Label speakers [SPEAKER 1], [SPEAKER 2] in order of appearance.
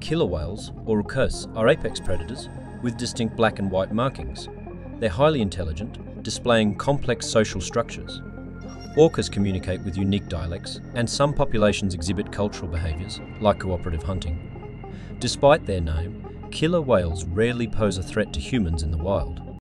[SPEAKER 1] Killer whales, or orcas, are apex predators with distinct black and white markings. They're highly intelligent, displaying complex social structures. Orcas communicate with unique dialects, and some populations exhibit cultural behaviours, like cooperative hunting. Despite their name, killer whales rarely pose a threat to humans in the wild.